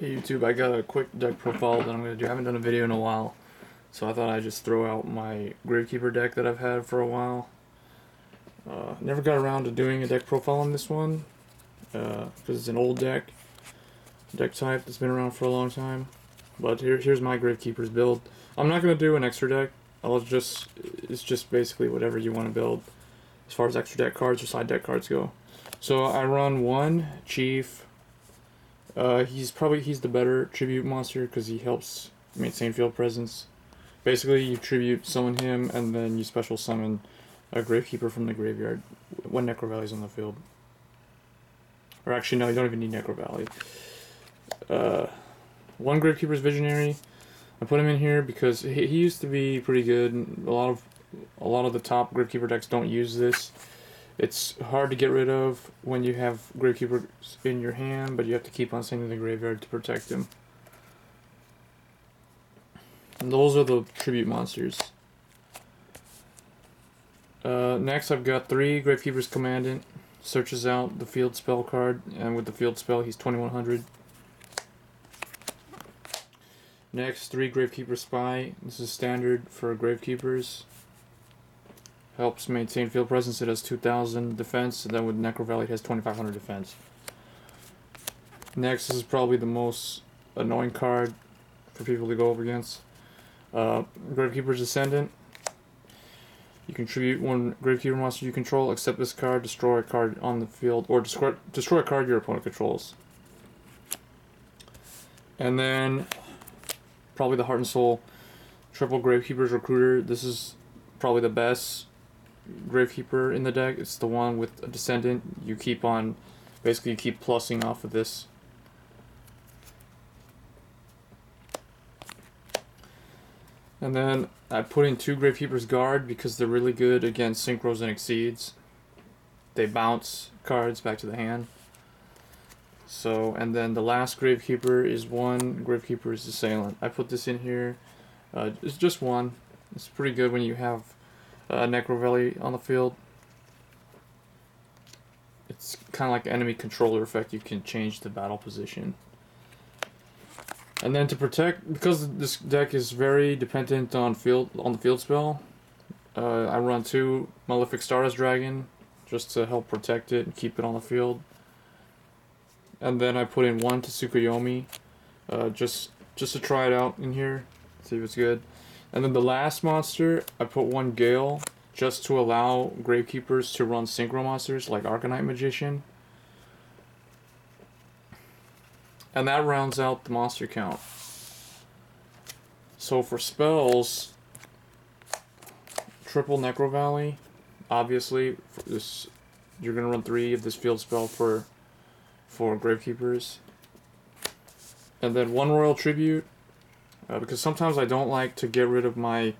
Hey YouTube, I got a quick deck profile that I'm going to do. I haven't done a video in a while, so I thought I'd just throw out my Gravekeeper deck that I've had for a while. Uh, never got around to doing a deck profile on this one, because uh, it's an old deck, deck type that's been around for a long time. But here, here's my Gravekeeper's build. I'm not going to do an extra deck. I'll just, it's just basically whatever you want to build, as far as extra deck cards or side deck cards go. So I run one Chief, uh, he's probably he's the better tribute monster because he helps maintain field presence. Basically, you tribute summon him, and then you special summon a Gravekeeper from the graveyard when Necrovalley's on the field. Or actually, no, you don't even need Necrovalley. Uh, one Gravekeeper's Visionary. I put him in here because he, he used to be pretty good. A lot of a lot of the top Gravekeeper decks don't use this. It's hard to get rid of when you have Gravekeepers in your hand, but you have to keep on sending the graveyard to protect him. And those are the tribute monsters. Uh, next, I've got three Gravekeeper's Commandant. Searches out the field spell card, and with the field spell, he's 2100. Next, three Gravekeeper Spy. This is standard for Gravekeepers. Helps maintain field presence. It has 2,000 defense, and then with Necrovalley, it has 2,500 defense. Next, this is probably the most annoying card for people to go up against. Uh, Gravekeeper's Descendant. You contribute one Gravekeeper monster you control, except this card, destroy a card on the field, or destroy, destroy a card your opponent controls. And then, probably the Heart and Soul Triple Gravekeeper's Recruiter. This is probably the best Gravekeeper in the deck. It's the one with a Descendant. You keep on, basically you keep plussing off of this. And then I put in two Gravekeeper's Guard because they're really good against Synchros and Exceeds. They bounce cards back to the hand. So, and then the last Gravekeeper is one Gravekeeper's Assailant. I put this in here. Uh, it's just one. It's pretty good when you have uh, Necrovalley on the field. It's kind of like enemy controller effect. You can change the battle position. And then to protect, because this deck is very dependent on field on the field spell, uh, I run two Malefic Stardust Dragon just to help protect it and keep it on the field. And then I put in one to Tsukuyomi, uh, just just to try it out in here, see if it's good. And then the last monster, I put one Gale just to allow Gravekeepers to run Synchro monsters like Arcanite Magician. And that rounds out the monster count. So for spells, triple Necrovalley, obviously this you're gonna run three of this field spell for for Gravekeepers. And then one Royal Tribute, uh, because sometimes I don't like to get rid of my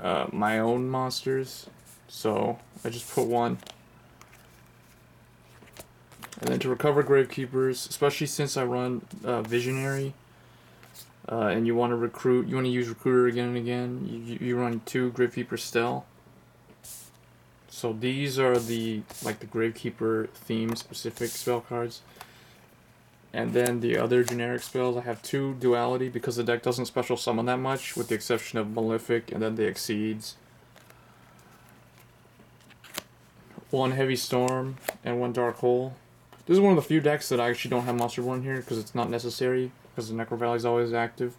uh, my own monsters, so I just put one. And then to recover Gravekeepers, especially since I run uh, Visionary, uh, and you want to recruit, you want to use Recruiter again and again, you, you run two Gravekeeper Stele. So these are the like the Gravekeeper theme specific spell cards. And then the other generic spells, I have two Duality because the deck doesn't special summon that much, with the exception of Malefic and then the Exceeds. One Heavy Storm and one Dark Hole. This is one of the few decks that I actually don't have Monster Reborn here because it's not necessary, because the Necrovalley is always active.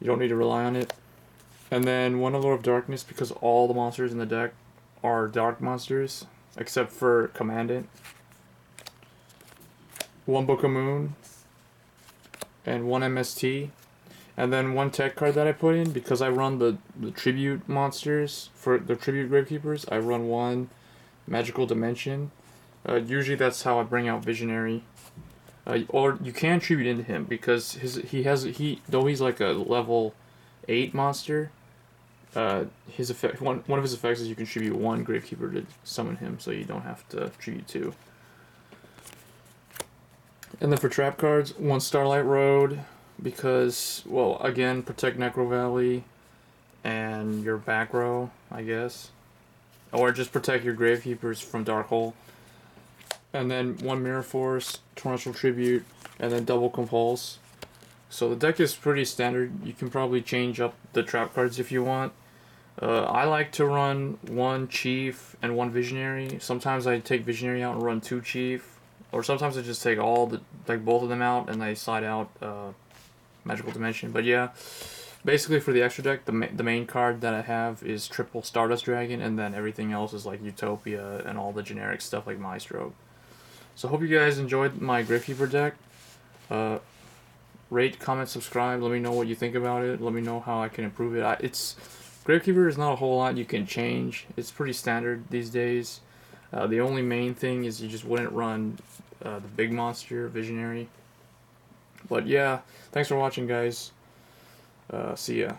You don't need to rely on it. And then one Allure of Darkness because all the monsters in the deck are dark monsters, except for Commandant one Book of Moon, and one MST, and then one tech card that I put in because I run the, the tribute monsters for the tribute gravekeepers. I run one magical dimension. Uh, usually that's how I bring out visionary. Uh, or you can tribute into him because his he has he though he's like a level eight monster. Uh, his effect one one of his effects is you can tribute one gravekeeper to summon him, so you don't have to tribute two. And then for trap cards, one Starlight Road, because, well, again, protect Necrovalley and your back row, I guess. Or just protect your Gravekeepers from Dark Hole. and then one Mirror Force, Torrential Tribute, and then double Compulse. So the deck is pretty standard. You can probably change up the trap cards if you want. Uh, I like to run one Chief and one Visionary. Sometimes I take Visionary out and run two Chief, or sometimes I just take all the like both of them out and I slide out uh, Magical Dimension. But yeah, basically for the extra deck, the ma- the main card that I have is triple Stardust Dragon, and then everything else is like Utopia and all the generic stuff like Maestro. So hope you guys enjoyed my Gravekeeper deck. Uh, rate, comment, subscribe. Let me know what you think about it. Let me know how I can improve it. I, it's Gravekeeper is not a whole lot you can change. It's pretty standard these days. Uh, the only main thing is you just wouldn't run uh, the big monster Visionary. But yeah, thanks for watching, guys. Uh, see ya.